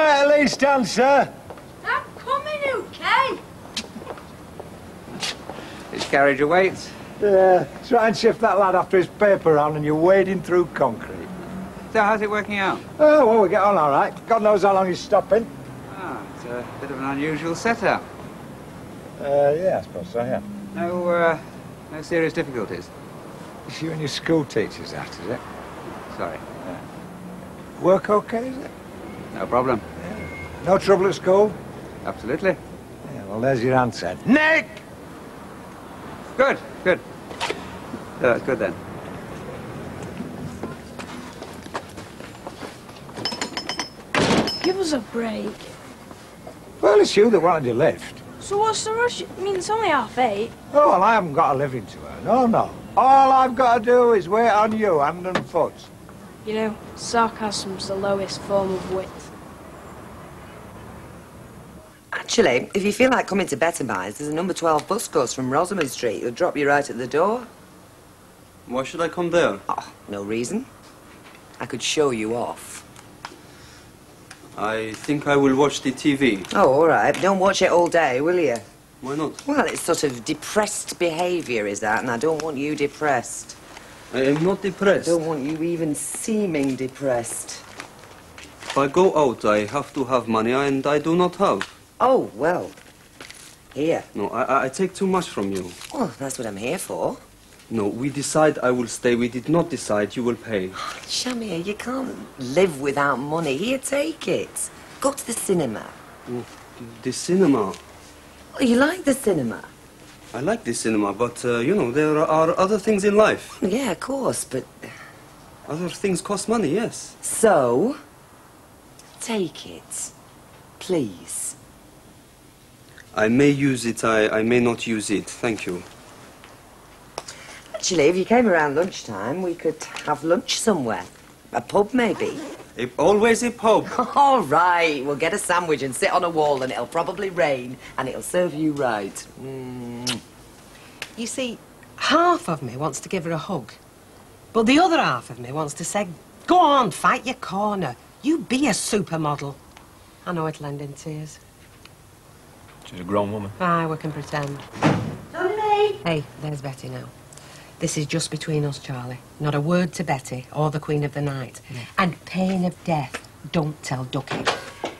Will you at least answer? I'm coming, okay? His carriage awaits. Yeah, try and shift that lad after his paper round and you're wading through concrete. So how's it working out? Oh, well, we get on all right. God knows how long he's stopping. Ah, it's a bit of an unusual setup. Uh, yeah, I suppose so, yeah. No, uh, no serious difficulties. It's you and your school teachers, that, is it? Sorry. Work okay, is it? No problem. No trouble at school? Absolutely. Yeah, well, there's your answer. Nick! Good, good. Yeah, that's good then. Give us a break. Well, it's you that wanted your lift. So what's the rush? I mean, it's only half eight. Oh, well, I haven't got a living to earn. No, no. All I've got to do is wait on you, hand and foot. You know, sarcasm's the lowest form of wit. Actually, if you feel like coming to Bettabuys, there's a number 12 bus goes from Rosamond Street. It'll drop you right at the door. Why should I come there? Oh, no reason. I could show you off. I think I will watch the TV. Oh, all right. Don't watch it all day, will you? Why not? Well, it's sort of depressed behaviour, is that? And I don't want you depressed. I am not depressed. I don't want you even seeming depressed. If I go out, I have to have money, and I do not have. Oh, well. Here. No, I, I- take too much from you. Well, that's what I'm here for. No, we decide I will stay. We did not decide you will pay. Samir, you can't live without money. Here, take it. Go to the cinema. The cinema. Oh, you like the cinema? I like the cinema, but, uh, you know, there are other things in life. Yeah, of course, but... Other things cost money, yes. So, take it. Please. I may use it, I, I may not use it. Thank you. Actually, if you came around lunchtime, we could have lunch somewhere. A pub, maybe. A, always a pub. All right, we'll get a sandwich and sit on a wall, and it'll probably rain, and it'll serve you right. Mm. You see, half of me wants to give her a hug. But the other half of me wants to say, go on, fight your corner. You be a supermodel. I know it'll end in tears. She's a grown woman. Aye, we can pretend. Hey, there's Betty now. This is just between us, Charlie. Not a word to Betty or the Queen of the Night. And pain of death, don't tell Ducky.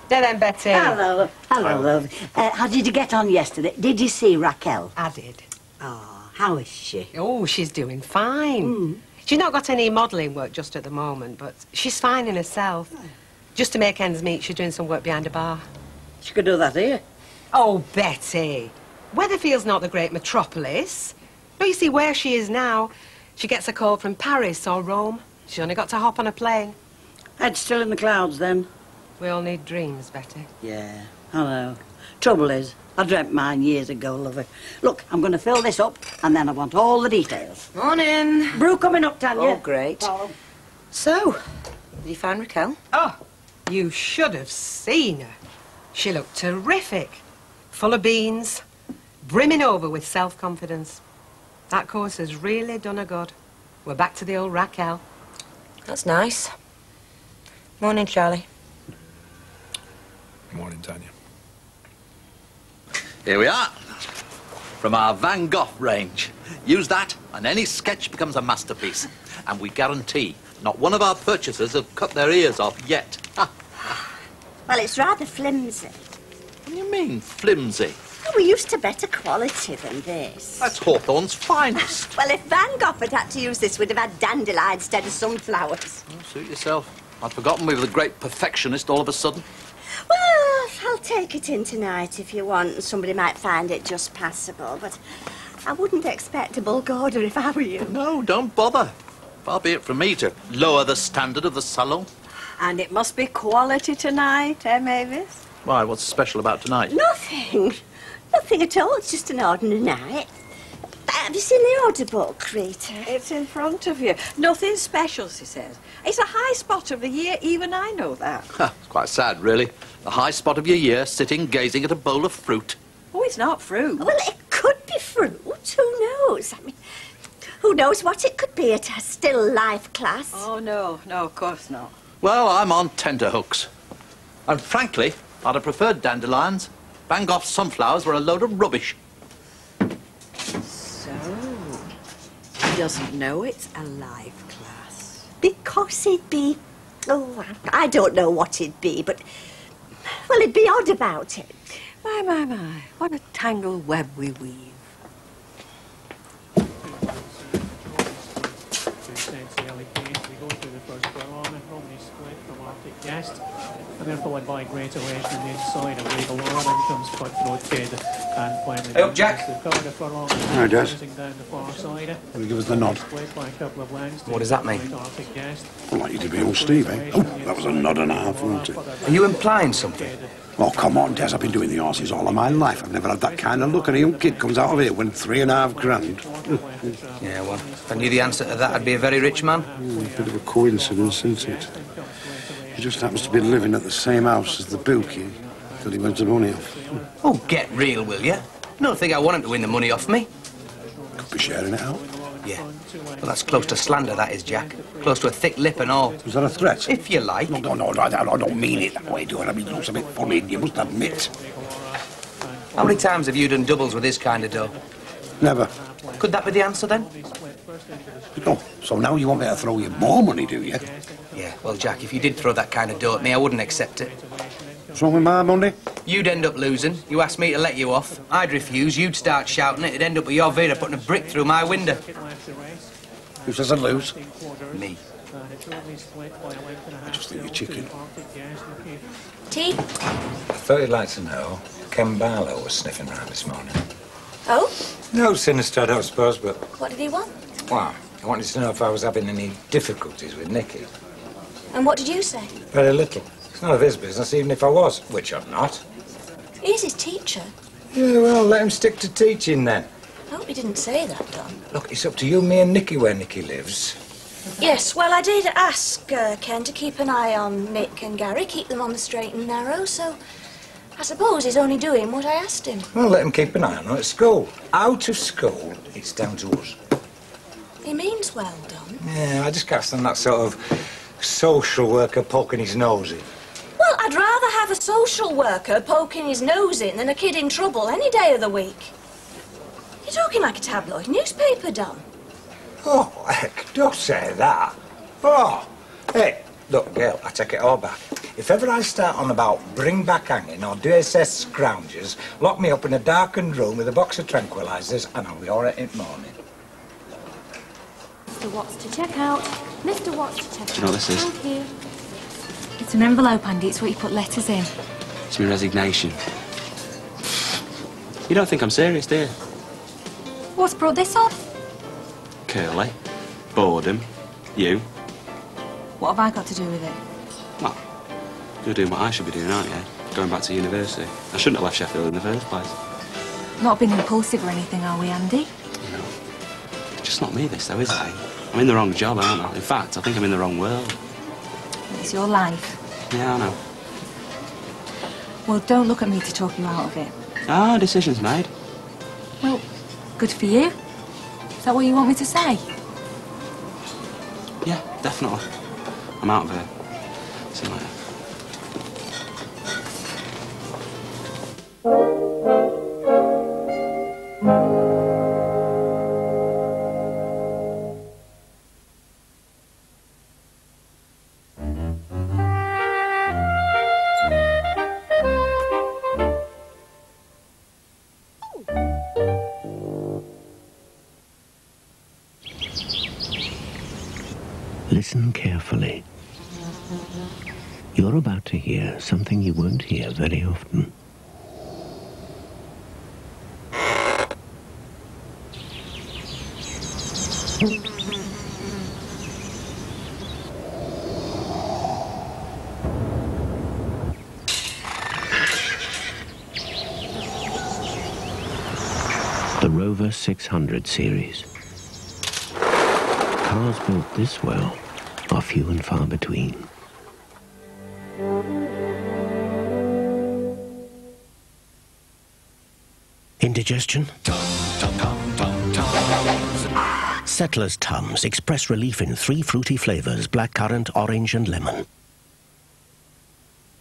There then, Betty. Hello, hello, love. Uh, how did you get on yesterday? Did you see Raquel? I did. Oh, how is she? Oh, she's doing fine. She's not got any modelling work just at the moment, but she's fine in herself. Just to make ends meet, she's doing some work behind a bar. She could do that here. Oh, Betty. Weatherfield's not the great metropolis. But you see, where she is now, she gets a call from Paris or Rome. She only got to hop on a plane. Head still in the clouds then. We all need dreams, Betty. Yeah, I know. Trouble is, I dreamt mine years ago, lover. Look, I'm going to fill this up, and then I want all the details. Morning. Brew coming up, Tanya. Oh, great. So, did you find Raquel? Oh, you should have seen her. She looked terrific. Full of beans, brimming over with self-confidence. That course has really done her good. We're back to the old Raquel. That's nice. Morning, Charlie. Morning, Tanya. Here we are, from our Van Gogh range. Use that, and any sketch becomes a masterpiece. And we guarantee not one of our purchasers have cut their ears off yet. Ha! Well, it's rather flimsy. What do you mean, flimsy? Oh, we're used to better quality than this. That's Hawthorne's finest. Well, if Van Gogh had had to use this, we'd have had dandelions instead of sunflowers. Oh, suit yourself. I'd forgotten we were the great perfectionist all of a sudden. Well, I'll take it in tonight if you want. Somebody might find it just passable, but I wouldn't expect a bulk order if I were you. No, don't bother. Far be it from me to lower the standard of the salon. And it must be quality tonight, eh, Mavis? Why, what's special about tonight? Nothing. Nothing at all. It's just an ordinary night. Have you seen the order book, Rita? It's in front of you. Nothing special, she says. It's a high spot of the year, even I know that. It's quite sad, really. The high spot of your year, sitting gazing at a bowl of fruit. Oh, it's not fruit. Well, it could be fruit. Who knows? I mean, Who knows what it could be at a still life class? Oh, no, no, of course not. Well, I'm on tenterhooks. And frankly, I'd have preferred dandelions. Van Gogh's sunflowers were a load of rubbish. So, he doesn't know it's a live class. Because it'd be. Oh, I don't know what it'd be, but. Well, it'd be odd about it. My, my, my, what a tangled web we weave. guest, and then followed by great elation inside of legal order, then comes cutthroat kid, and finally Hey up, Jack. the cover the furlong, Hi, Des. closing down the far side. Will give us the nod? Split by a couple of lengths. What does that mean? I'd like you to be old Steve, eh? Oh, that was a nod and a half, wasn't it? Are you implying something? Oh, come on, Des. I've been doing the horses all of my life. I've never had that kind of look. And a young kid comes out of here with three and a half grand. Yeah, well, if I knew the answer to that, I'd be a very rich man. Hmm, bit of a coincidence, isn't it? He just happens to be living at the same house as the bookie that he went to money off. Oh, get real, will you? don't think I want him to win the money off me. Could be sharing it out. Yeah. Well, that's close to slander, that is, Jack. Close to a thick lip and all. Was that a threat? If you like. No, no, no, no, I don't mean it that way, do I? I mean, it looks a bit funny, you must admit. How many times have you done doubles with this kind of dough? Never. Could that be the answer, then? No. so now you want me to throw you more money, do you? Yeah, well, Jack, if you did throw that kind of dough at me, I wouldn't accept it. What's wrong with my money? You'd end up losing. You asked me to let you off. I'd refuse. You'd start shouting. It'd end up with your Vera putting a brick through my window. Who says I lose? Me. I just think you're chicken. Tea? I thought you'd like to know. Ken Barlow was sniffing around this morning. Oh? No sinister, I don't suppose, but, What did he want? well, I wanted to know if I was having any difficulties with Nicky. And what did you say? Very little. It's none of his business, even if I was, which I'm not. He's his teacher. Yeah, well, let him stick to teaching then. I hope he didn't say that, Don. Look, it's up to you, me and Nicky where Nicky lives. Yes, well, I did ask uh, Ken to keep an eye on Nick and Gary, keep them on the straight and narrow, so I suppose he's only doing what I asked him. Well, let him keep an eye on her at school. Out of school, it's down to us. He means well, Don. Yeah, I just can't stand that sort of social worker poking his nose in. Well, I'd rather have a social worker poking his nose in than a kid in trouble any day of the week. You're talking like a tabloid newspaper, Don. Oh, heck, don't say that. Oh, hey, look, girl, I take it all back. If ever I start on about bring back hanging or DSS scroungers, lock me up in a darkened room with a box of tranquilizers and I'll be all right in the morning. Mr. Watts to check out. Mr. Watts to check out. Do you know what this is? Thank you. It's an envelope, Andy. It's what you put letters in. It's my resignation. You don't think I'm serious, do you? What's brought this on? Curly, boredom, you. What have I got to do with it? Well, you're doing what I should be doing, aren't you? Going back to university. I shouldn't have left Sheffield in the first place. Not being impulsive or anything, are we, Andy? It's just not me, this, though, is it? I'm in the wrong job, aren't I? In fact, I think I'm in the wrong world. It's your life. Yeah, I know. Well, don't look at me to talk you out of it. Ah, decision's made. Well, good for you. Is that what you want me to say? Yeah, definitely. I'm out of here. See you later. Something you won't hear very often. The Rover 600 series. Cars built this well are few and far between. Indigestion? Settler's Tums express relief in three fruity flavours blackcurrant, orange, and lemon.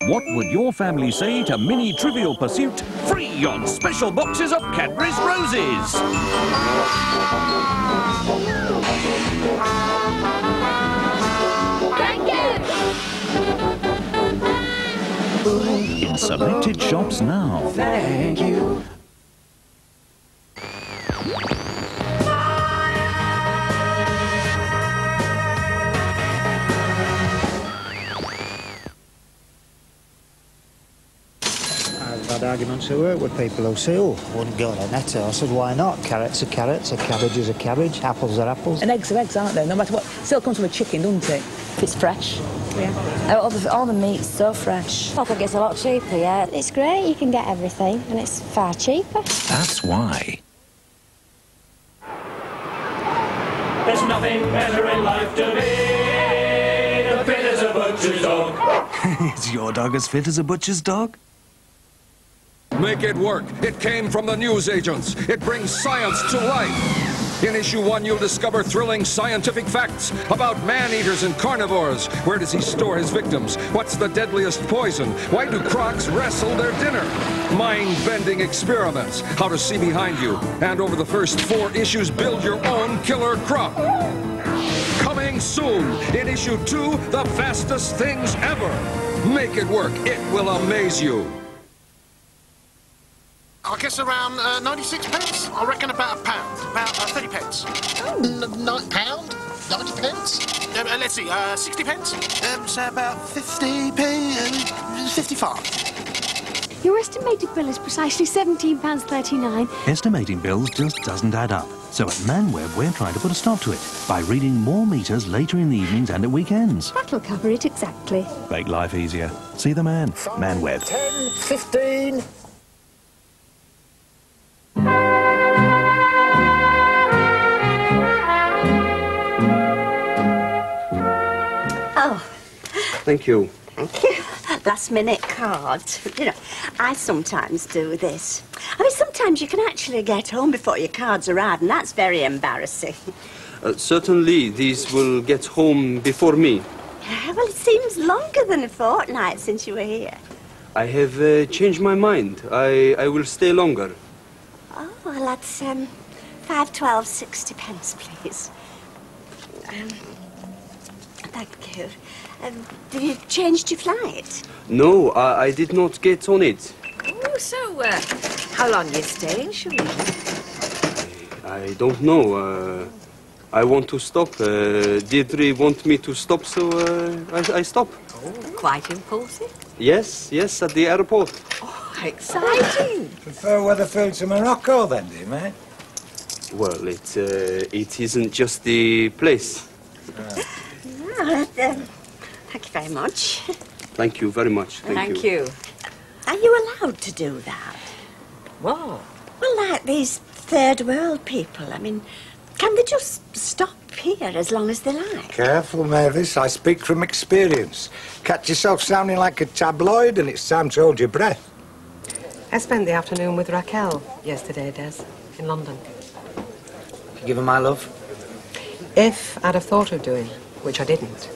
What would your family say to Mini Trivial Pursuit free on special boxes of Cadbury's Roses? Thank you! In selected shops now. Thank you. Arguments at work with people who say, oh, wouldn't go to Netto. I said, why not? Carrots are carrots, a cabbage is a cabbage, apples are apples. And eggs are eggs, aren't they? No matter what. Still comes from a chicken, doesn't it? If it's fresh. Yeah. Oh, all the, all the meat's so fresh. I think it's a lot cheaper, yeah. It's great, you can get everything, and it's far cheaper. That's why. There's nothing better in life to be than fit as a butcher's dog. Is your dog as fit as a butcher's dog? Make it work. It came from the newsagents. It brings science to life. In issue one, you'll discover thrilling scientific facts about man-eaters and carnivores. Where does he store his victims? What's the deadliest poison? Why do crocs wrestle their dinner? Mind-bending experiments. How to see behind you. And over the first four issues, build your own killer croc. Coming soon. In issue two, the fastest things ever. Make it work. It will amaze you. I guess around uh, 96 pence. I reckon about a pound. About uh, 30 pence. N- nine pound? 90 pence? Um, uh, let's see, uh, 60 pence? Um, say about 50p, uh, 55. Your estimated bill is precisely £17.39. Estimating bills just doesn't add up. So at ManWeb, we're trying to put a stop to it by reading more meters later in the evenings and at weekends. That'll cover it exactly. Make life easier. See the man. ManWeb. 10, 15. Thank you. thank you. Last minute card. You know, I sometimes do this. I mean, sometimes you can actually get home before your cards arrive, and that's very embarrassing. Uh, certainly, these will get home before me. Well, it seems longer than a fortnight since you were here. I have uh, changed my mind. I, I will stay longer. Oh, well, that's um, five, twelve, sixty pence, please. Um, thank you. Um, have you changed your flight? No, I, I did not get on it. Oh, so, uh, how long you staying, Sharif? I don't know. Uh, I want to stop. Uh, Deirdre want me to stop, so uh, I, I stop. Oh, quite impulsive. Yes, yes, at the airport. Exciting. Prefer Weatherfield to Morocco then, do you, mate? Well, it, uh, it isn't just the place. Ah, um, thank you very much. Thank you very much. Thank, you. Are you allowed to do that? What? Well, like these third world people. I mean, can they just stop here as long as they like? Careful, Mavis. I speak from experience. Catch yourself sounding like a tabloid and it's time to hold your breath. I spent the afternoon with Raquel yesterday, Des, in London. You give her my love? If I'd have thought of doing, which I didn't,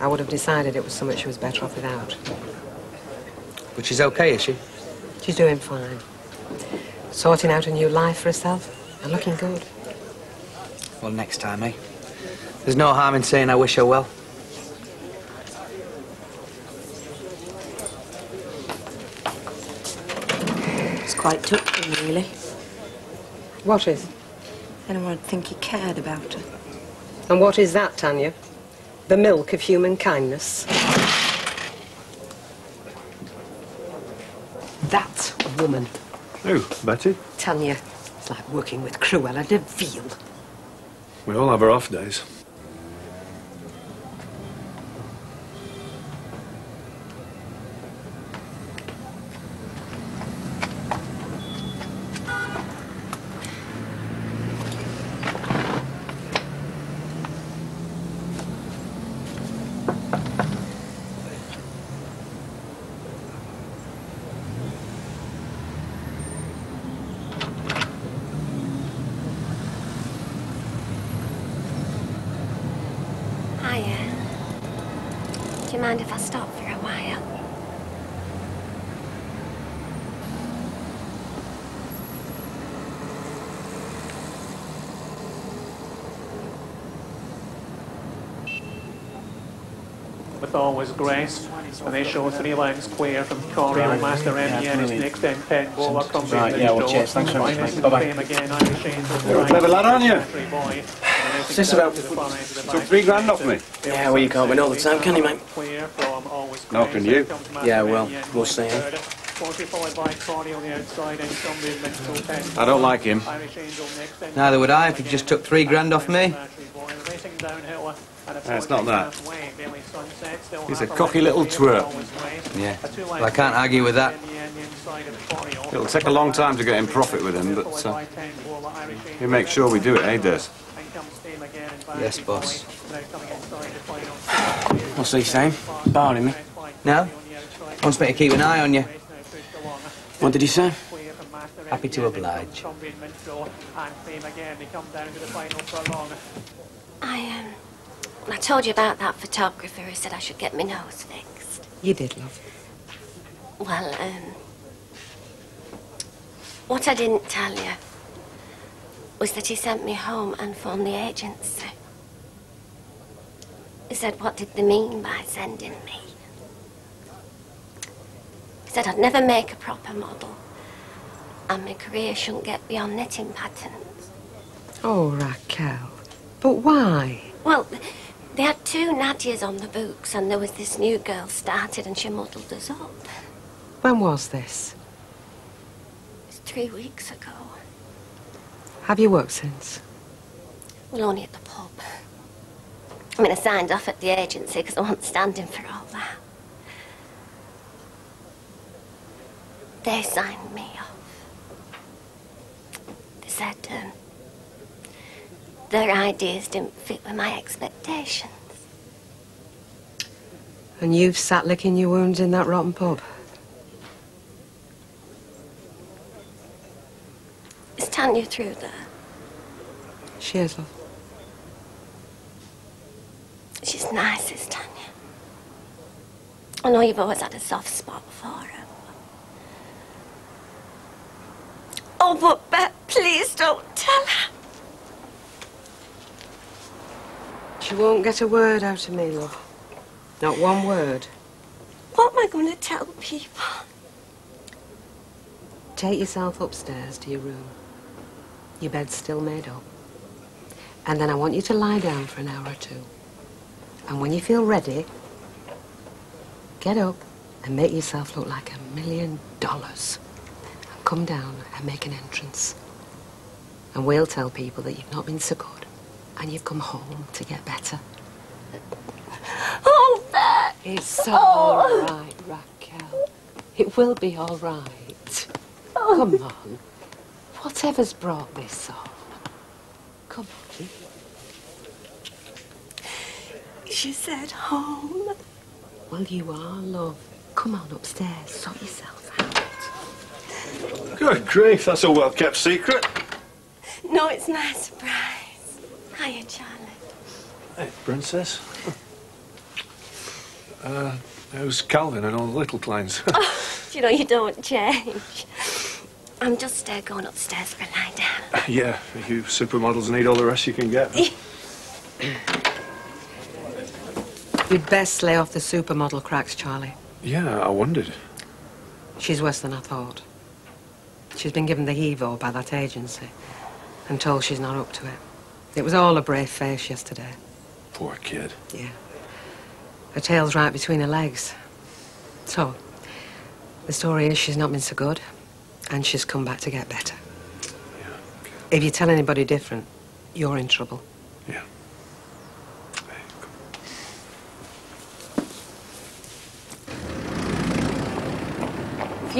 I would have decided it was something she was better off without. But she's okay, is she? She's doing fine. Sorting out a new life for herself and looking good. Well, next time, eh? There's no harm in saying I wish her well. It's quite touching, really. What is? Anyone would think he cared about her. And what is that, Tanya? The milk of human kindness. That's a woman. Who, Betty? Tanya. It's like working with Cruella de Vil. We all have our off days. You mind if I stop for a while? With always grace, and they show three lines clear from Corey and Master Emmy and his next end pen bowler comes Right, in yeah, the well, door. cheers, thanks very much, mate. the Bye-bye. again, Irish Angel. You're a clever lad, aren't you? Country boy. Just about took three grand off me. Yeah, well, you can't win all the time, can you, mate? Clear from can you. Yeah, well, we'll see. Forty followed by Corey on the outside and some movement till ten. I don't like him. Irish Angel next end. Neither would I if he just took three grand off me. Racing downhill and a Yeah, it's not that. halfway, Billy Sunset still He's a cocky little twerp. Yeah. Well, I can't argue with that. It'll take a long time to get in profit with him, but uh, he makes sure we do it, eh, Des? Yes, boss. What's he saying? Barring me. No? Wants me to keep an eye on you. What did he say? Happy to oblige. I, um, I told you about that photographer who said I should get my nose fixed. You did, love. Well, um, what I didn't tell you was that he sent me home and phoned the agency. He said, what did they mean by sending me? He said I'd never make a proper model, and my career shouldn't get beyond knitting patterns. Oh, Raquel. But why? Well, they had two Nadias on the books, and there was this new girl started, and she muddled us up. When was this? It's three weeks ago. Have you worked since? Well, only at the pub. I mean, I signed off at the agency because I wasn't standing for all that. They signed me off. They said um, their ideas didn't fit with my expectations. And you've sat licking your wounds in that rotten pub? Is Tanya through there? She is, love. She's nice, is Tanya. I know you've always had a soft spot for her. Oh, but Bet, please don't tell her. She won't get a word out of me, love. Not one word. What am I going to tell people? Take yourself upstairs to your room. Your bed's still made up. And then I want you to lie down for an hour or two. And when you feel ready, get up and make yourself look like a million dollars. Come down and make an entrance. And we'll tell people that you've not been so good and you've come home to get better. Oh, Bet! It's Oh. all right, Raquel. It will be all right. Oh. Come on. Whatever's brought this on. Come on. She said home. Well, you are, love. Come on upstairs. Sort yourself. Good grief, that's a well kept secret. No, it's my surprise. Hiya, Charlie. Hey, Princess. Uh, how's Calvin and all the little Kleins? You know, you don't change. I'm just uh, going upstairs for a lie down. yeah, you supermodels need all the rest you can get. You'd best lay off the supermodel cracks, Charlie. yeah, I wondered. She's worse than I thought. She's been given the heave-o by that agency and told she's not up to it. It was all a brave face yesterday. Poor kid. Yeah. Her tail's right between her legs. So, the story is she's not been so good, and she's come back to get better. Yeah. If you tell anybody different, you're in trouble.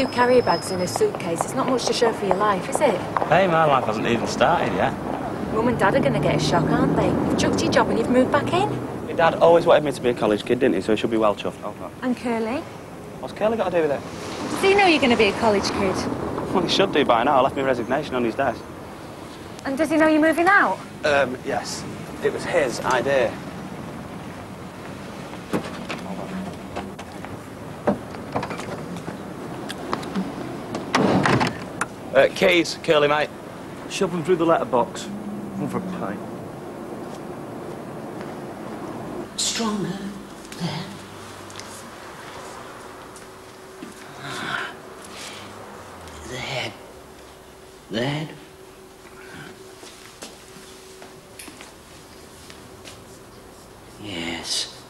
Few carrier bags in a suitcase. It's not much to show for your life, is it? Hey, my life hasn't even started yet. Mum and Dad are going to get a shock, aren't they? You've chucked your job and you've moved back in. My dad always wanted me to be a college kid, didn't he? So he should be well chuffed. Oh, no. And Curly? What's Curly got to do with it? Does he know you're going to be a college kid? Well, he should do by now. I left my resignation on his desk. And does he know you're moving out? Um, yes. It was his idea. Uh, keys, Curly, mate. Shove them through the letterbox. One for a pint. Stronger. There. Ah. The head. The head. Yes.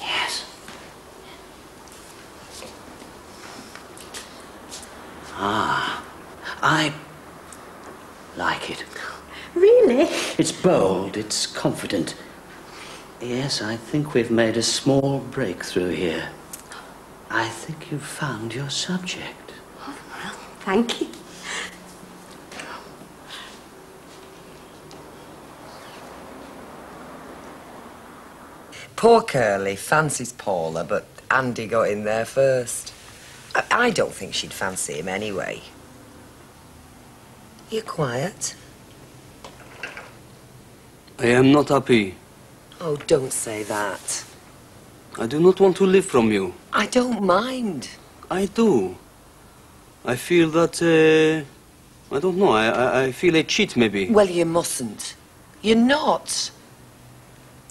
Yes. Ah, I like it. Really? It's bold, it's confident. Yes, I think we've made a small breakthrough here. I think you've found your subject. Well, thank you. Poor Curly fancies Paula, but Andy got in there first. I, I don't think she'd fancy him anyway. You're quiet. I am not happy. Oh, don't say that. I do not want to live from you. I don't mind. I do. I feel that, uh, I don't know, I, I, I feel a cheat maybe. Well, you mustn't. You're not.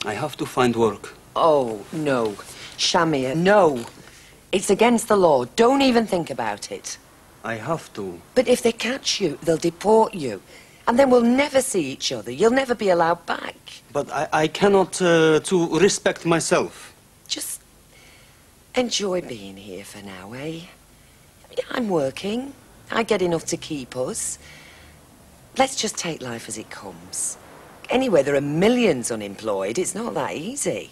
I have to find work. Oh, no. Samir, no. It's against the law. Don't even think about it. I have to. But if they catch you, they'll deport you. And then we'll never see each other. You'll never be allowed back. But I, I cannot uh, to respect myself. Just enjoy being here for now, eh? I'm working. I get enough to keep us. Let's just take life as it comes. Anyway, there are millions unemployed. It's not that easy.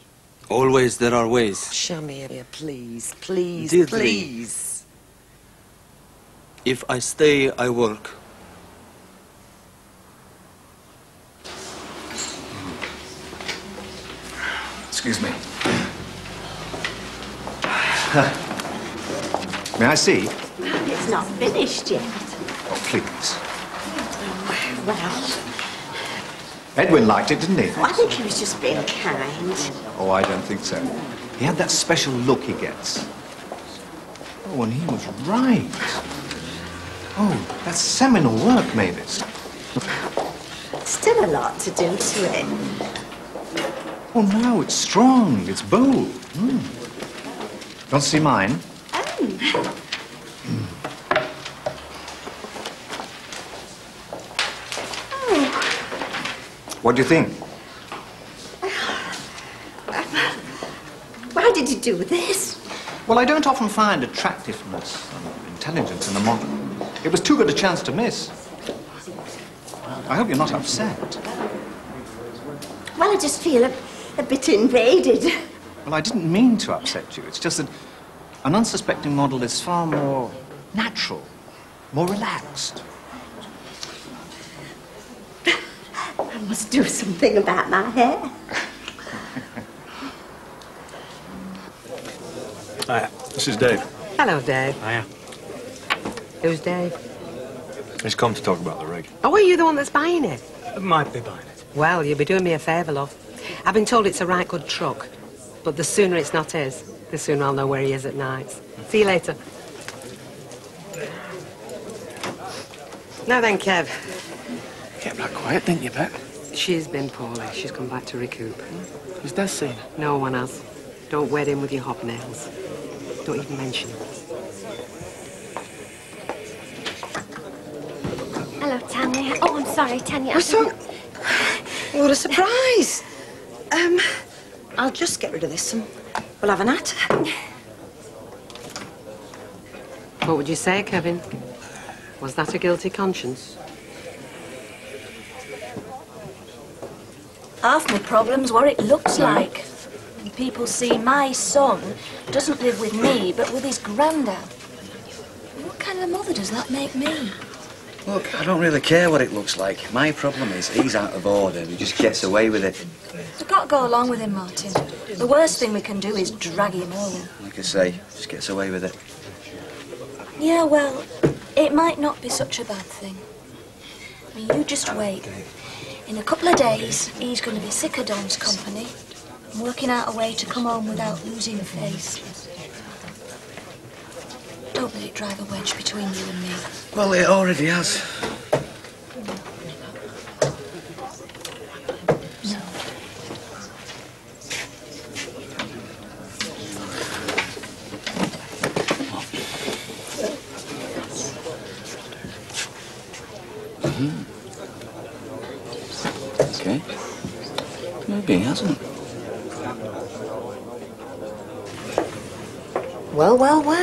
Always there are ways. Samir, please, please, Deirdre. please. If I stay, I work. Excuse me. May I see? It's not finished yet. Oh, please. Well, Edwin liked it, didn't he? I think he was just being kind. Oh, I don't think so. He had that special look he gets. Oh, and he was right. Oh, that's seminal work, Mavis. Still a lot to do to it. Oh, no, it's strong. It's bold. Mm. Want to see mine? Oh. What do you think? Why did you do this? Well, I don't often find attractiveness and intelligence in a model. It was too good a chance to miss. I hope you're not upset. Well, I just feel a, a bit invaded. Well, I didn't mean to upset you. It's just that an unsuspecting model is far more natural, more relaxed. I must do something about my hair. Hiya, this is Dave. Hello, Dave. Hiya. Who's Dave? He's come to talk about the rig. Oh, are you the one that's buying it? Might be buying it. Well, you'll be doing me a favour, love. I've been told it's a right good truck, but the sooner it's not his, the sooner I'll know where he is at nights. See you later. Now then, Kev. Kept that quiet, didn't you, Pet? She's been poorly. She's come back to recoup. Has Dad seen her? No one has. Don't wed him with your hobnails. Don't even mention it. Hello, Tanya. Oh, I'm sorry, Tanya. What's wrong? What a surprise. Um, I'll just get rid of this and we'll have a nat. What would you say, Kevin? Was that a guilty conscience? Half my problem's what it looks like. And people see my son doesn't live with me, but with his granddad. What kind of a mother does that make me? Look, I don't really care what it looks like. My problem is he's out of order. He just gets away with it. We've got to go along with him, Martin. The worst thing we can do is drag him home. Like I say, just gets away with it. Yeah, well, it might not be such a bad thing. I mean, you just wait. In a couple of days, he's going to be sick of Don's company and working out a way to come home without losing face. Don't let it drive a wedge between you and me. Well, it already has. Okay. Maybe hasn't. Well, well, well.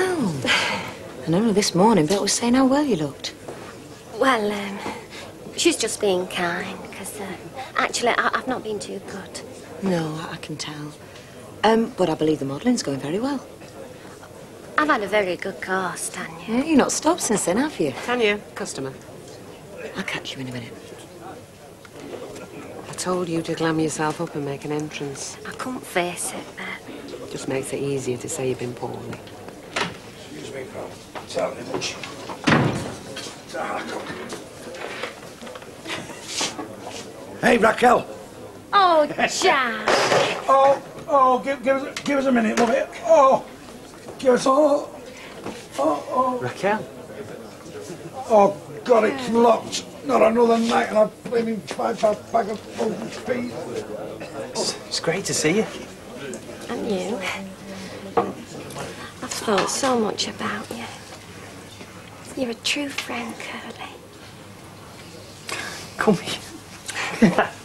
And only this morning Bet was saying how well you looked. Well, um, she's just being kind, because uh, actually I- I've not been too good. No, I I can tell. Um, but I believe the modelling's going very well. I've had a very good course, Tanya. Yeah, you've not stopped since then, have you? Tanya, customer. I'll catch you in a minute. I told you to glam yourself up and make an entrance. I couldn't face it, but Just makes it easier to say you've been poorly. Excuse me, pal. Tell me much. Hey, Raquel. Oh, Jack. Oh, oh, give, give, us, give us a minute, love it. Oh, give us all. Oh, oh. Raquel? Oh, God, it's locked. Not another night, and I'm blaming five pound bag of fucking feet. It's great to see you. And you. I've thought so much about you. You're a true friend, Curly. Come here.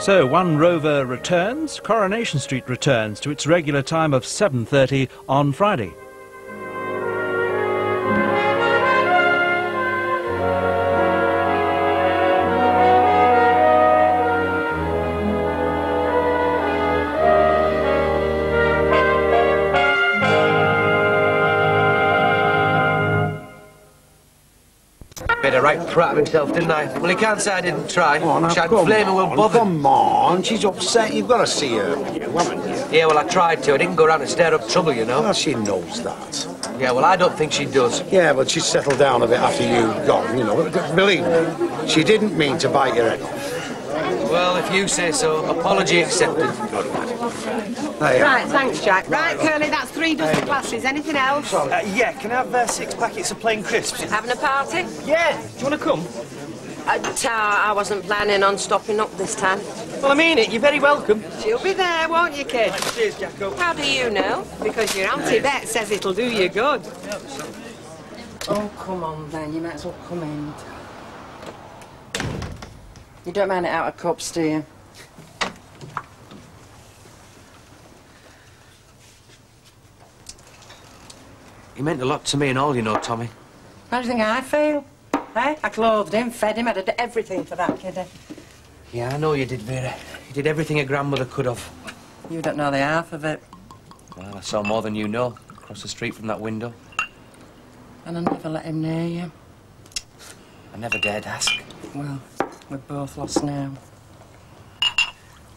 So, One Rover returns, Coronation Street returns to its regular time of 7.30 on Friday. Prat of himself, didn't I? Well, he can't say I didn't try. now, Which I'd come blame him will on, bother. Come on, she's upset. You've got to see her, you haven't you? Yeah, well, I tried to. I didn't go around and stir up trouble, you know. Well, she knows that. Yeah, well, I don't think she does. Yeah, but she settled down a bit after you've gone, you know. Believe me, she didn't mean to bite your head off. Well, if you say so, apology accepted. There Right, thanks, Jack. Right, Curly, that's three dozen glasses. Anything else? Uh, yeah, can I have uh, six packets of plain crisps? Having a party? Yeah. Do you want to come? Uh, I wasn't planning on stopping up this time. Well, I mean it. You're very welcome. She'll be there, won't you, kid? Cheers, Jacko. How do you know? Because your auntie Bet says it'll do you good. Oh, come on then. You might as well come in. You don't mind it out of cups, do you? He meant a lot to me and all, you know, Tommy. How do you think I feel? Eh? I clothed him, fed him, I did everything for that kid. Yeah, I know you did, Vera. You did everything a grandmother could have. You don't know the half of it. Well, I saw more than you know across the street from that window. And I never let him near you. I never dared ask. Well, we're both lost now.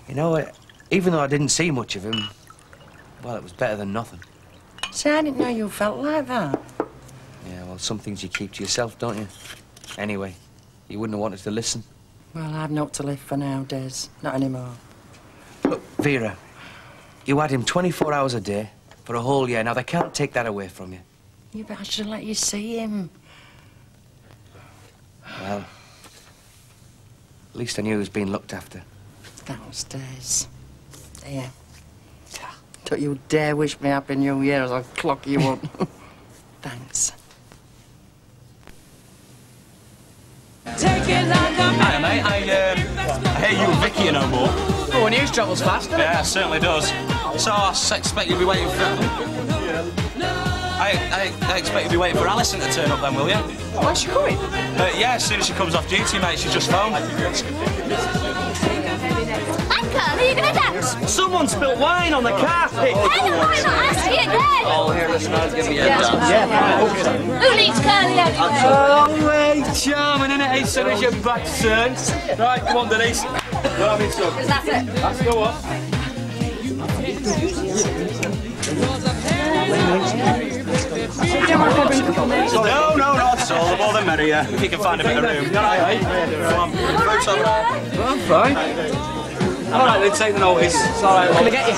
You know, uh, even though I didn't see much of him, well, it was better than nothing. See, I didn't know you felt like that. Yeah, well, some things you keep to yourself, don't you? Anyway, you wouldn't have wanted to listen. Well, I've not to live for now, Des. Not anymore. Look, Vera, you had him 24 hours a day for a whole year. Now, they can't take that away from you. Yeah, but I should let you see him. Well, at least I knew he was being looked after. That was Des. There. Don't you dare wish me Happy New Year as I'll clock you up. Thanks. take Hi, mate. I, um, I hear you and Vicky are no more. Oh, news travels fast, doesn't Yeah, it certainly does. So I expect you'll be waiting for... I, I, I expect you'll be waiting for Alison to turn up then, will you? When's she coming? Uh, yeah, as soon as she comes off duty, mate. She's just phoned. I'm you gonna dance? Someone spilt wine on the carpet. Hey, no, why not ask you again? Oh, here, listen, man's giving me a Yeah. dance. Who needs Curly anyway? Oh, way charming, isn't it? As soon as your back turns. Right, come on, Denise. We're having some. That's it. Let's go on. No, no, not at all. Of all the better, yeah. If you can find a bit of room. You all right? Come on. Folks. I'm fine. All right, then take the notice. It's all right. Can I get you?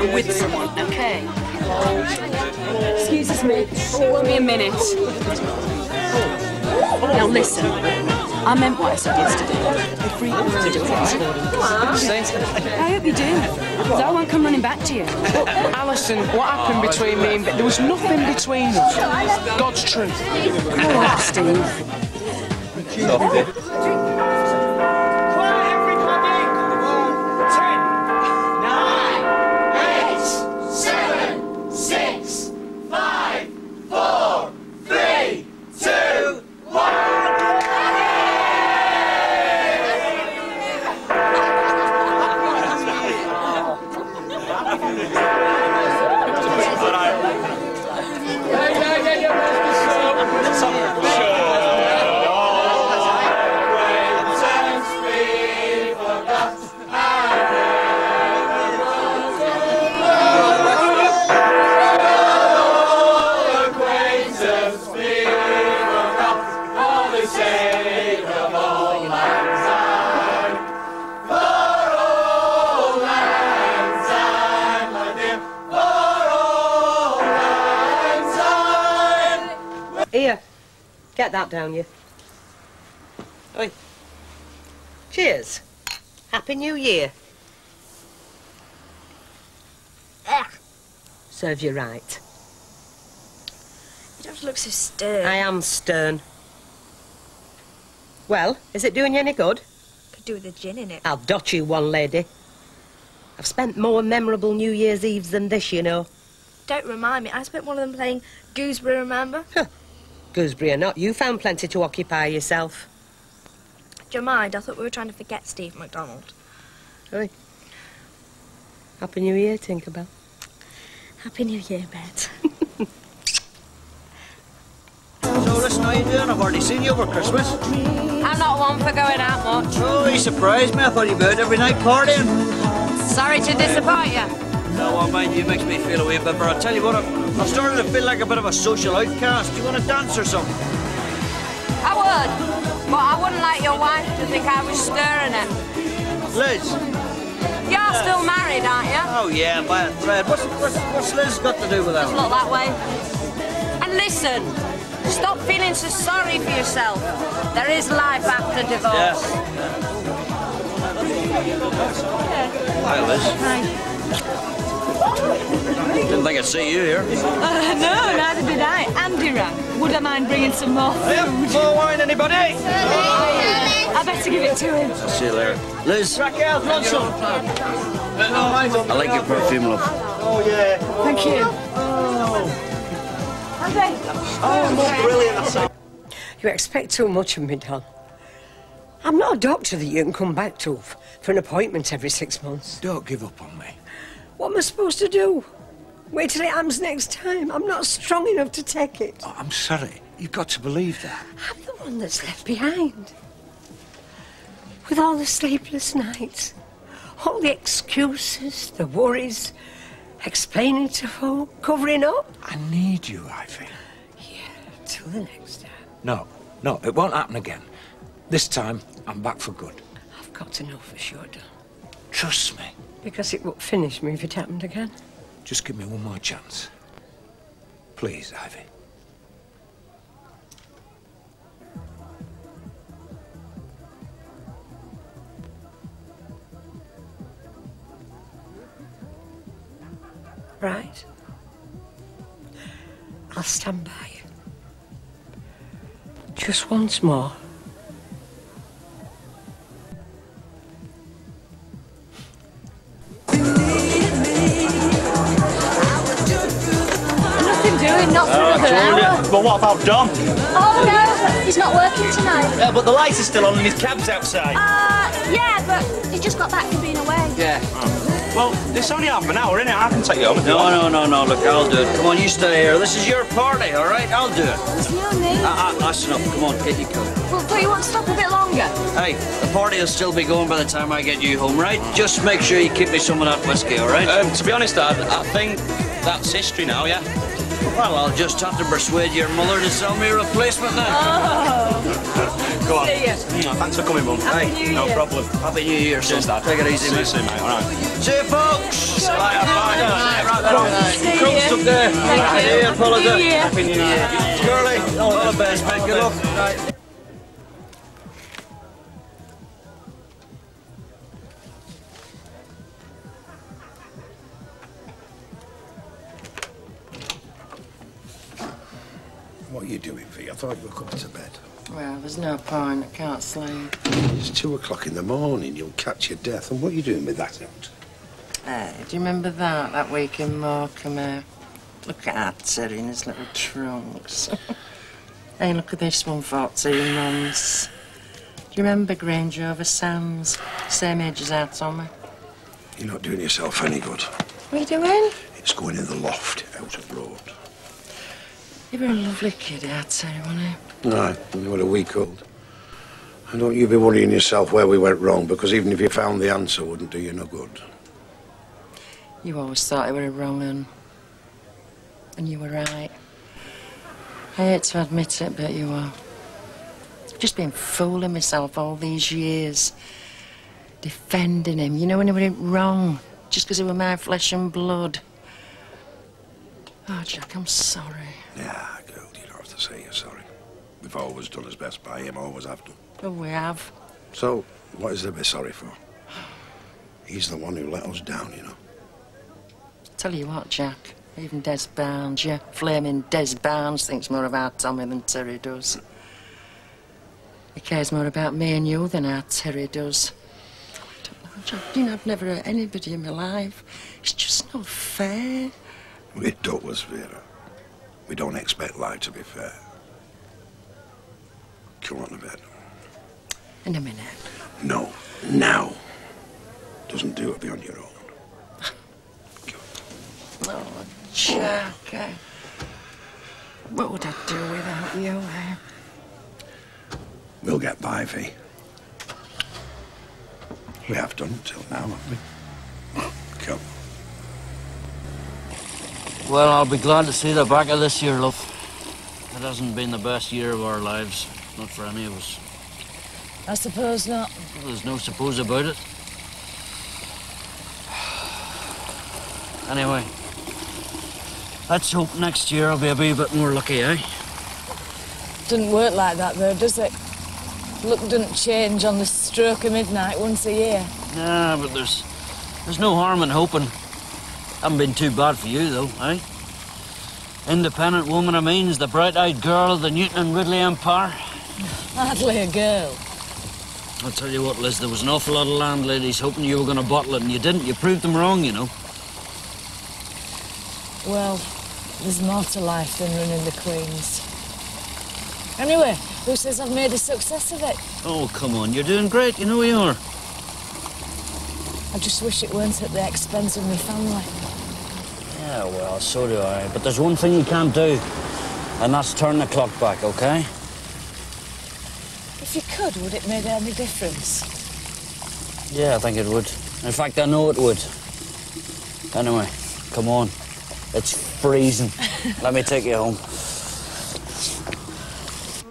I'm with someone, okay? Excuse me. It won't be a minute. Now listen. I meant what I said yesterday. The freak was to do it. I hope you do. So I won't come running back to you. Alison, what happened between me and... There was nothing between us. God's truth. Go on, Steve. Get that down you. Oi. Cheers. Happy New Year. serve you right. You don't look so stern. I am stern. Well, is it doing you any good? Could do with a gin in it. I'll dot you one, lady. I've spent more memorable New Year's Eves than this, you know. Don't remind me. I spent one of them playing Gooseberry, remember? Gooseberry or not, you found plenty to occupy yourself. Do you mind? I thought we were trying to forget Steve McDonald. Oi. Happy New Year, Tinkerbell. Happy New Year, Bet. So listen, how you doing? I've already seen you over Christmas. I'm not one for going out much. Oh, you surprised me. I thought you'd be out every night partying. Sorry to disappoint you. No, oh, well, mind you, makes me feel a wee bit better. I'll tell you what, I'm, I'm starting to feel like a bit of a social outcast. Do you want to dance or something? I would, but I wouldn't like your wife to think I was stirring it. Liz. You're still married, aren't you? Oh, yeah, by a thread. What's, what's, what's Liz got to do with that? Just look that way. And listen, stop feeling so sorry for yourself. There is life after divorce. Yes. Hi, Liz. Hi. Didn't think I'd see you here. Uh, no, neither did I. Andy rang. Would I mind bringing some more food? Yep, more wine, anybody? I better give it to him. I'll see you later. Liz. Raquel, want some? I like your perfume, love. Oh, yeah. Thank you. Oh, more brilliant. You expect too much of me, Don. I'm not a doctor that you can come back to for an appointment every six months. Don't give up on me. What am I supposed to do? Wait till it happens next time. I'm not strong enough to take it. Oh, I'm sorry. You've got to believe that. I'm the one that's left behind. With all the sleepless nights, all the excuses, the worries, explaining to folk, covering up. I need you, Ivy. Yeah, till the next time. No, no, it won't happen again. This time, I'm back for good. I've got to know for sure, Don. Trust me. Because it would finish me if it happened again. Just give me one more chance. Please, Ivy. Right? I'll stand by you. Just once more. Doing, not for another hour. But what about Don? Oh, no, he's not working tonight. Yeah, but the lights are still on and his cab's outside. Uh, yeah, but he's just got back from being away. Yeah. Well, it's only half an hour, isn't it? I can take you home. if you No, no, no, no. Look, I'll do it. Come on, you stay here. This is your party, all right? I'll do it. It's you and me. Uh, uh, listen up. Come on, get your coat. Well, do you want to stop a bit longer? Hey, the party will still be going by the time I get you home, right? Just make sure you keep me some of that whiskey, all right? Um, to be honest, Dad, I think that's history now, yeah? Well, I'll just have to persuade your mother to sell me a replacement then. Go on. See ya. Mm, Thanks for coming, Mum. Happy Hey, New no Year. problem. Happy New Year, son. Cheers, Dad. Take it easy, See you soon, mate. All right. See you, folks. Later, bye. Right, right, right. See Crumbs ya. up there. Thank Right, you. here, Happy Apology. New Year. Happy New Year. Curly, all the best, mate. Good luck. You doing, V? I thought you were coming to bed. Well, there's no point. I can't sleep. It's two o'clock in the morning. You'll catch your death. And what are you doing with that out? Hey, do you remember that, that week in Morecambe? eh? Look at that, Terry, in his little trunks. hey, look at this one, 14 months. Do you remember Grange over Sands? Same age as our Tommy. You're not doing yourself any good. What are you doing? It's going in the loft out of road. You were a lovely kid, Terry, weren't you? Aye, you were a week old. And don't you be worrying yourself where we went wrong, because even if you found the answer, wouldn't do you no good. You always thought you were a wrong un. And you were right. I hate to admit it, but you are. I've just been fooling myself all these years. Defending him, you know, when he went wrong. Just because he were my flesh and blood. Oh, Jack, I'm sorry. Yeah, girl, you don't have to say you're sorry. We've always done as best by him, always have done. Oh, we have. So, what is there to be sorry for? He's the one who let us down, you know. Tell you what, Jack. Even Des Barnes, yeah, flaming Des Barnes thinks more our Tommy than Terry does. He cares more about me and you than our Terry does. I don't know, Jack. You know, I've never hurt anybody in my life. It's just not fair. We don't was Vera. We don't expect life to be fair. Come on to bed. In a minute. No, now. Doesn't do it beyond your own. Oh, Jack. What would I do without you, eh? We'll get by, V. We have done till now, haven't we? Come. Well, I'll be glad to see the back of this year, love. It hasn't been the best year of our lives, not for any of us. I suppose not. Well, there's no suppose about it. Anyway, let's hope next year I'll be a wee bit more lucky, eh? Doesn't work like that, though, does it? Luck doesn't change on the stroke of midnight once a year. Nah, but there's there's no harm in hoping. Haven't been too bad for you, though, eh? Independent woman of means, the bright-eyed girl of the Newton and Ridley Empire. Hardly a girl. I'll tell you what, Liz, there was an awful lot of landladies hoping you were going to bottle it, and you didn't. You proved them wrong, you know. Well, there's more to life than running the Queens. Anyway, who says I've made a success of it? Oh, come on, you're doing great, you know you are. I just wish it weren't at the expense of my family. Yeah, well, so do I. But there's one thing you can't do, and that's turn the clock back, okay? If you could, would it make any difference? Yeah, I think it would. In fact, I know it would. Anyway, come on. It's freezing. Let me take you home.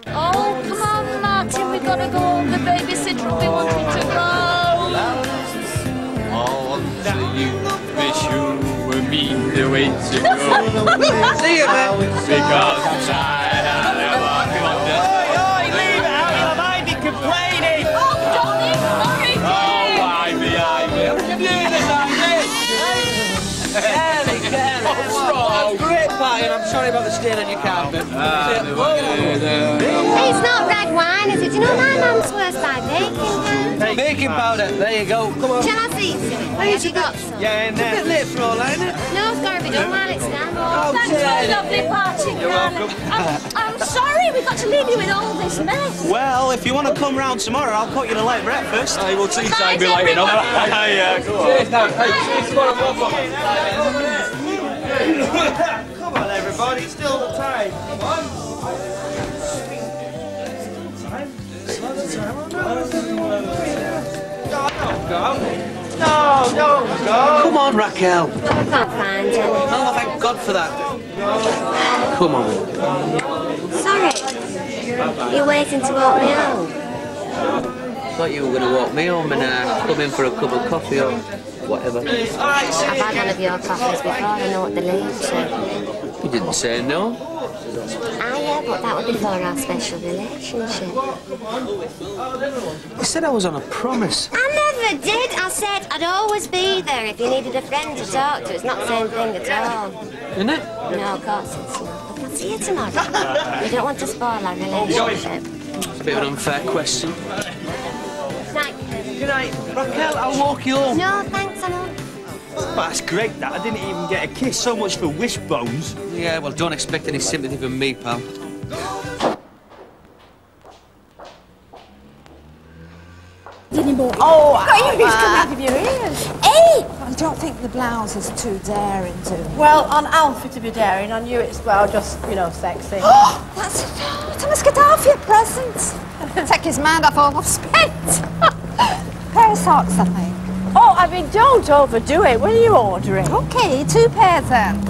Oh, come on, Martin, we've gotta go home. The babysitter will be wanting to go. All that you wish you were me the way to go. See you, man. Because I have never wondered. Oi, leave it out. I might be complaining. Oh, Johnny, sorry, Oh, I be, I be. What are you doing this Kelly, Kelly. What's wrong? Great party, and I'm sorry about the stain on your carpet. Ah, hey, it's not red wine, is it? Do you know my mum swears by baking powder? Baking powder. There you go. Come on. Shall I see some? Where have you got some? Yeah, in there. A bit late for all that, isn't it? No, it's got to be done while it's done. Oh, Thanks for a lovely party, You're Carla. welcome. I'm, I'm sorry we've got to leave you with all this mess. Well, if you want to come round tomorrow, I'll cook you a late breakfast. I will tea time be like late enough. Yeah, go on. Cheers now. Hey, cheers. Come on, come on. Come on, everybody, it's still the time. Come on. No, don't. Come on, Raquel. I can't find it. Oh, thank God for that. Come on. Sorry. You're waiting to walk me home. Thought you were going to walk me home and uh, come in for a cup of coffee or whatever. I've had one of your coffees before, I know what they lead to. You didn't say no. Ah, yeah, but that was before our special relationship. You said I was on a promise. I never did. I said I'd always be there if you needed a friend to talk to. It's not the same thing at all. Isn't it? No, of course it's not. But I'll see you tomorrow. you don't want to spoil our relationship. It's a bit of an unfair question. Night. Good night. Raquel, I'll walk you home. No, thanks, I know. That's great, that. I didn't even get a kiss. So much for wishbones. Yeah, well, don't expect any sympathy from me, pal. Oh, Got your ears coming out of your ears. Hey! I don't think the blouse is too daring, do you? Well, on Alfie to be daring, on you it's, well, just, you know, sexy. Oh, that's Thomas Gaddafi a present. Take his mind off all I've spent. Pair of socks, I think. Oh, I mean, don't overdo it. What are you ordering? Okay, two pairs then.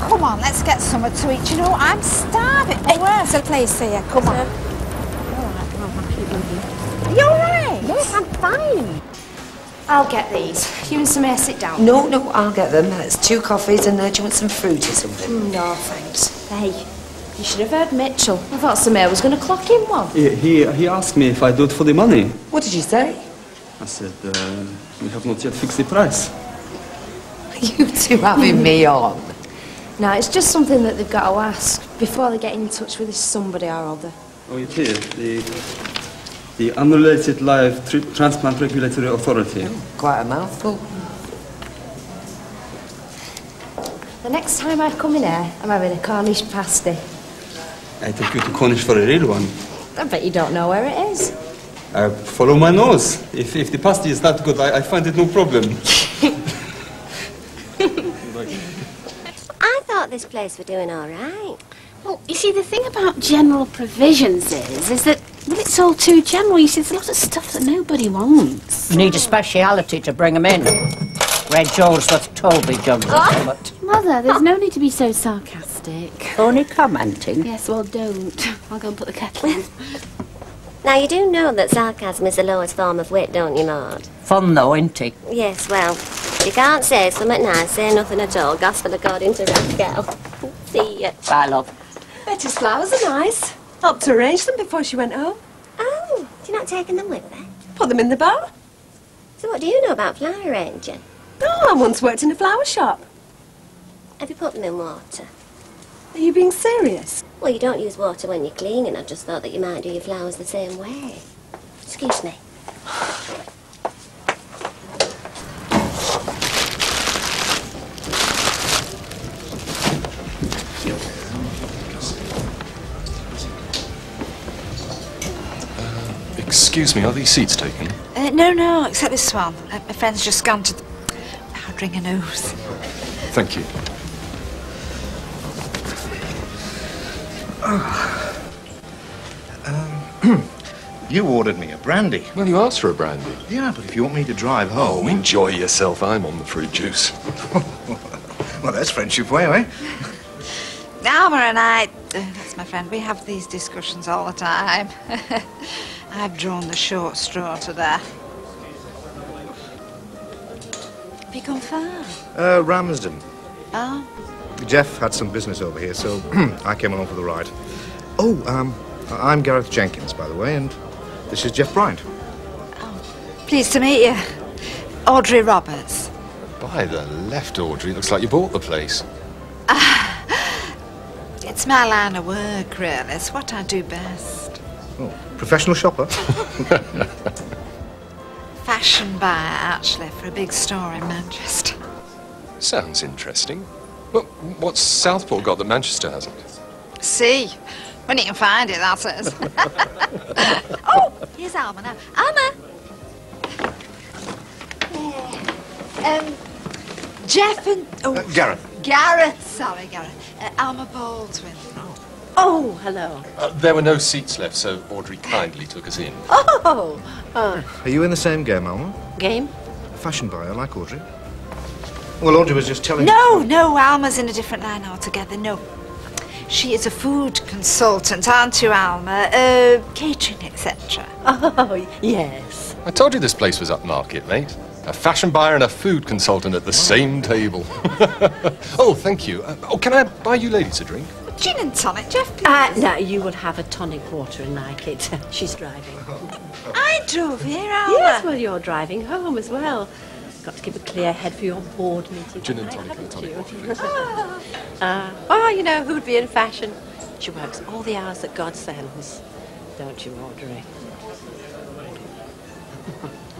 Come on, let's get something to eat. You know, I'm starving. Hey, there's a place here. Come on. You all right? Yes, I'm fine. I'll get these. You and Samir sit down. No, no, I'll get them. It's two coffees and uh, do you want some fruit or something? No, thanks. Hey, you should have heard Mitchell. I thought Samir was going to clock in one. He, he, he asked me if I do it for the money. What did you say? I said, uh, we have not yet fixed the price. You two having me on? No, it's just something that they've got to ask before they get in touch with this somebody or other. Oh, it is. The, the Unrelated Live Tri- Transplant Regulatory Authority. Quite a mouthful. The next time I come in here, I'm having a Cornish pasty. I take you to Cornish for a real one. I bet you don't know where it is. I follow my nose. If, if the pasty is that good, I, I find it no problem. I thought this place were doing all right. Well, you see, the thing about general provisions is, is that well, it's all too general. You see, there's a lot of stuff that nobody wants. You need a speciality to bring 'em in. Red Joel's what Toby jugs Oh. but Mother, there's no need to be so sarcastic. Only commenting. Yes, well, don't. I'll go and put the kettle on. Now, you do know that sarcasm is the lowest form of wit, don't you, Maud? Fun though, ain't he? Yes, well, if you can't say something nice, say nothing at all. Gospel according to Raquel. See ya. Bye, love. Betty's flowers are nice. Helped to arrange them before she went home. Oh, do you not taking them with her? Put them in the bar. So what do you know about flower arranging? Oh, I once worked in a flower shop. Have you put them in water? Are you being serious? Well, you don't use water when you're cleaning. I just thought that you might do your flowers the same way. Excuse me. Excuse me, are these seats taken? Uh, no, no, except this one. Uh, my friend's just gone to the powdering a nose. Thank you. Um, you ordered me a brandy. Well, you asked for a brandy. Yeah, but if you want me to drive home... Oh, enjoy yourself. I'm on the fruit juice. well, that's friendship way, eh? Alma and I, uh, that's my friend, we have these discussions all the time. I've drawn the short straw today. Have you gone far? Uh, Ramsden. Oh, Jeff had some business over here, so I came along for the ride. Oh, um, I- I'm Gareth Jenkins, by the way, and this is Jeff Bryant. pleased to meet you. Audrey Roberts. By the left, Audrey, looks like you bought the place. It's my line of work, really. It's what I do best. Oh, professional shopper. Fashion buyer, actually, for a big store in Manchester. Sounds interesting. Well, what's Southport got that Manchester hasn't? See, when you can find it, that is. oh, here's Alma now. Alma! Um, Jeff and... Oh, Uh, Gareth. Gareth, sorry, Gareth. Uh, Alma Baldwin. Oh, hello. Uh, there were no seats left, so Audrey kindly took us in. Oh, uh, Are you in the same game, Alma? game? Fashion buyer like Audrey. Well, Audrey was just telling No, no, Alma's in a different line altogether. No. She is a food consultant, aren't you, Alma? Uh, catering, etc. Oh, yes. I told you this place was upmarket, mate. A fashion buyer and a food consultant at the same table. oh, thank you. Uh, oh, can I buy you ladies a drink? Gin and tonic, Jeff, please. Uh, no, you will have a tonic water and like it. She's driving. I drove here, Alma. Yes, well, you're driving home as well. Got to keep a clear head for your board meeting. Gin and tonic and haven't tonic, you? uh, oh, you know, who'd be in fashion? She works all the hours that God sends. Don't you, Audrey?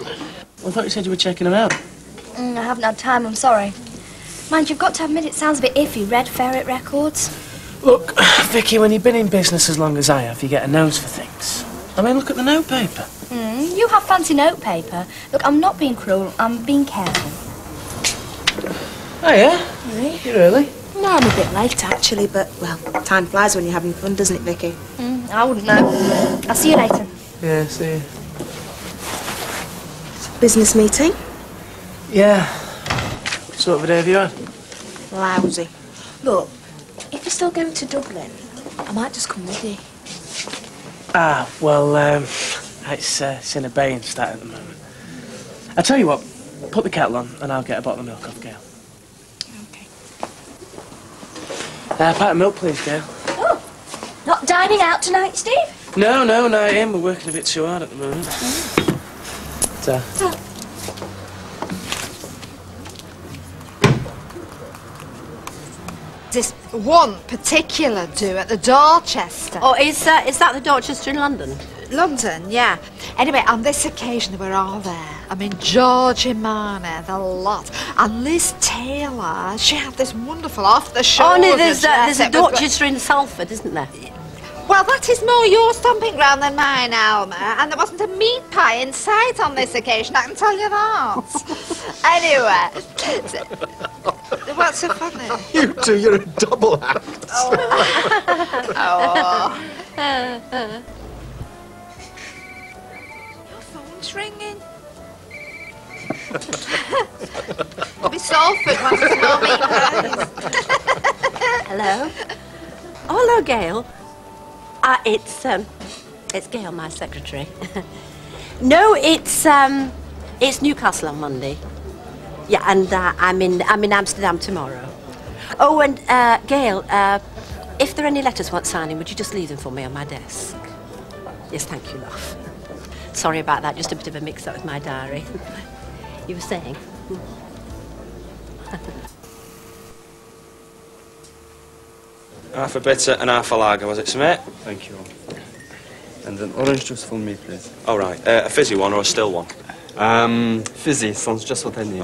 I thought you said you were checking them out. Mm, I haven't had time, I'm sorry. Mind, you've got to admit it sounds a bit iffy, Red Ferret Records. Look, Vicky, when you've been in business as long as I have, you get a nose for things. I mean, look at the note paper. Mm, you have fancy notepaper. Look, I'm not being cruel, I'm being careful. Oh, yeah? Really? You really? No, I'm a bit late, actually, but, well, time flies when you're having fun, doesn't it, Vicky? Mm, I wouldn't know. I'll see you later. Yeah, see you. Business meeting? Yeah. What sort of a day have you had? Lousy. Look, if you're still going to Dublin, I might just come with you. Ah, well, um, it's, uh, it's in a bay instead at the moment. I'll tell you what, put the kettle on and I'll get a bottle of milk off Gail. Okay. Uh, pint of milk, please, Gail. Oh, not dining out tonight, Steve? No, no, no, I am. We're working a bit too hard at the moment. But, uh, Oh. This one particular do at the Dorchester. Oh, is, uh, is that the Dorchester in London? London, yeah. Anyway, on this occasion, they were all there. I mean, Giorgio Armani, the lot. And Liz Taylor, she had this wonderful off-the-shoulder Oh, no, there's, uh, there's a Dorchester in Salford, isn't there? Well, that is more your stomping ground than mine, Alma. And there wasn't a meat pie in sight on this occasion, I can tell you that. anyway, what's so funny? You two, you're a double act. oh. Your phone's ringing. Bobby Salford wants to know meat pies. Hello? Oh, hello, Gail. Uh, it's, um, it's Gail, my secretary. no, it's, um, it's Newcastle on Monday. Yeah, and uh, I'm in, I'm in Amsterdam tomorrow. Oh, and, uh, Gail, uh, if there are any letters want signing, would you just leave them for me on my desk? Yes, thank you, love. Sorry about that, just a bit of a mix-up with my diary. you were saying? Half a bitter and half a lager, was it, Smith? Thank you. And an orange juice for me, please. All right. Uh, a fizzy one or a still one? Um, fizzy sounds just what I need.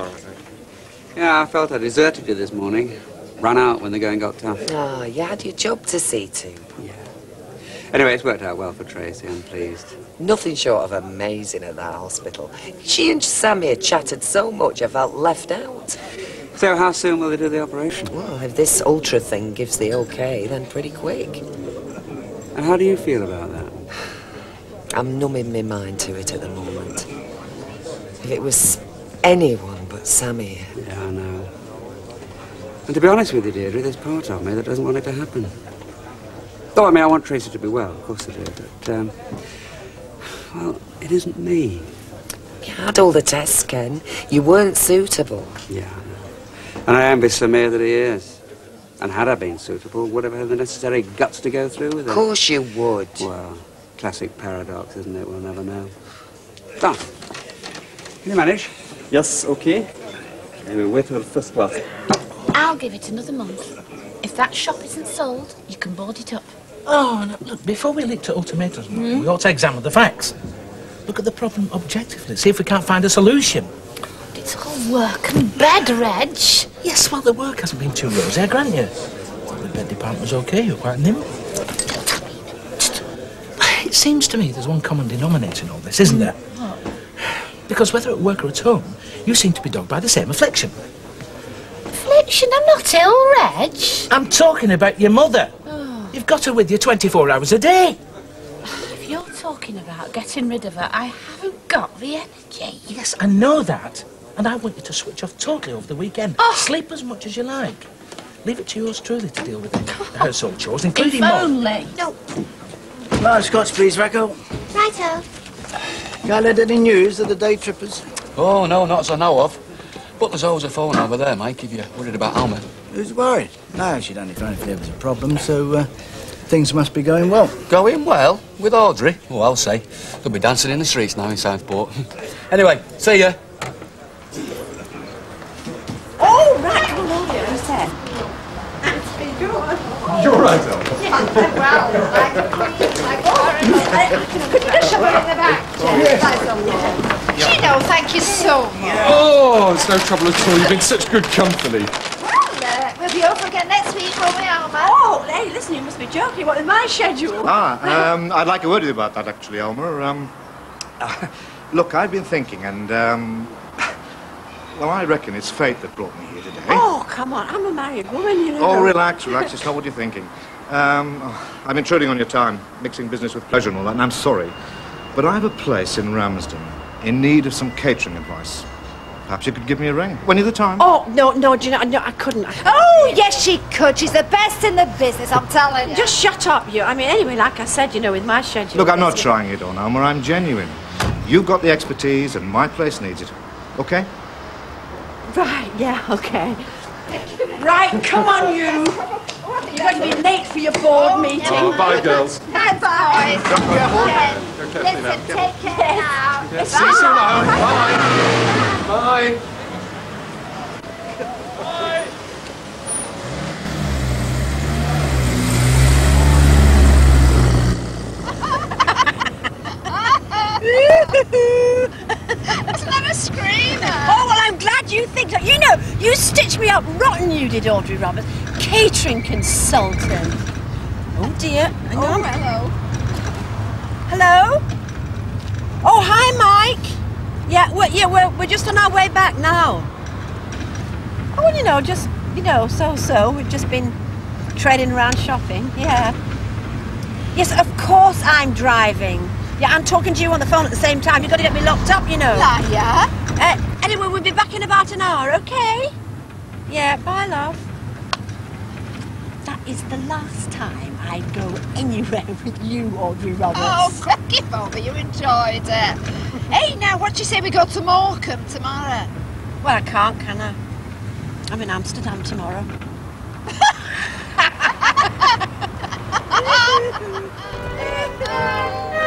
Yeah, I felt I deserted you this morning. Ran out when the going got tough. Oh, you had your job to see to. Yeah. Anyway, it's worked out well for Tracy. I'm pleased. Nothing short of amazing at that hospital. She and Samir had chatted so much I felt left out. So how soon will they do the operation? Well, if this ultra thing gives the okay, then pretty quick. And how do you feel about that? I'm numbing my mind to it at the moment. If it was anyone but Samir. Yeah, I know. And to be honest with you, Deirdre, there's part of me that doesn't want it to happen. Though, I mean, I want Tracy to be well, of course I do, but, um, well, it isn't me. You had all the tests, Ken. You weren't suitable. Yeah, I know. And I envy Samir that he is. And had I been suitable, would have had the necessary guts to go through with it. Of course you would. Well, classic paradox, isn't it? We'll never know. Done. can you manage? Yes, okay. Anyway, wait till first class. I'll give it another month. If that shop isn't sold, you can board it up. Oh, no, look, before we leap to ultimatums, we hmm? ought to examine the facts. Look at the problem objectively, see if we can't find a solution. It's all work and bed, Reg. Yes, well, the work hasn't been too rosy, I grant you. The bed department's okay, you're quite nimble. It seems to me there's one common denominator in all this, isn't there? Because whether at work or at home, you seem to be dogged by the same affliction. Affliction, I'm not ill, Reg. I'm talking about your mother. Oh. You've got her with you 24 hours a day. If you're talking about getting rid of her, I haven't got the energy. Yes, I know that. And I want you to switch off totally over the weekend. Sleep as much as you like. Leave it to yours truly to deal with the household chores, including mine. No. Large Scotch, please, Racco. Righto. Got any news of the day trippers? Oh, no, not as I know of. But there's always a phone over there, Mike, if you're worried about Alma. Who's worried? No, she'd only phone if there was a problem, so uh, things must be going well. Going well? With Audrey? Oh, I'll say. They'll be dancing in the streets now in Southport. anyway, see ya. Oh, right, come on, over here. Who's that? You're right, Al. Could you just shove her in the back? Gino, thank you so much. Oh, it's no trouble at all. You've been such good company. Uh, we'll be over again next week, won't we, Alma? Oh, hey, listen, you must be joking. What with my schedule? Ah, um, I'd like a word with you about that, actually, Alma. Um, look, I've been thinking, and, um, well, I reckon it's fate that brought me here today. Oh, come on. I'm a married woman, you know. Oh, relax, relax. It's not what you're thinking. Um, oh, I'm intruding on your time, mixing business with pleasure and all that, and I'm sorry. But I have a place in Ramsden in need of some catering advice. Perhaps you could give me a ring. When are the time? Oh, no, no, do you know, no, I couldn't. Oh, yes, she could. She's the best in the business, I'm telling you. Just shut up, you. I mean, anyway, like I said, you know, with my schedule. Look, I'm not trying it on, Alma. I'm genuine. You've got the expertise, and my place needs it. Okay? Right, yeah, okay. Right, come on, you. You're going to be late for your board meeting. Oh, bye, girls. Bye, boys. Go careful. Listen, take care now. Yeah, see you soon, Al. Bye. Bye. That's not a screamer. Oh, well, I'm glad you think that. You know, you stitched me up rotten, you did, Audrey Roberts. Catering consultant. Oh, dear. Hang Oh, on. hello. Hello? Oh, hi, Mike. Yeah, we're, yeah, we're, we're just on our way back now. Oh, well, you know, just, you know, so-so. We've just been treading around shopping, yeah. Yes, of course I'm driving. Yeah, I'm talking to you on the phone at the same time. You've got to get me locked up, you know. Liar. Uh, anyway, we'll be back in about an hour, okay? Yeah, bye, love. That is the last time I go anywhere with you, Audrey Roberts. Oh, crack over. You enjoyed it. Hey, now, what do you say we go to Morecambe tomorrow? Well, I can't, can I? I'm in Amsterdam tomorrow.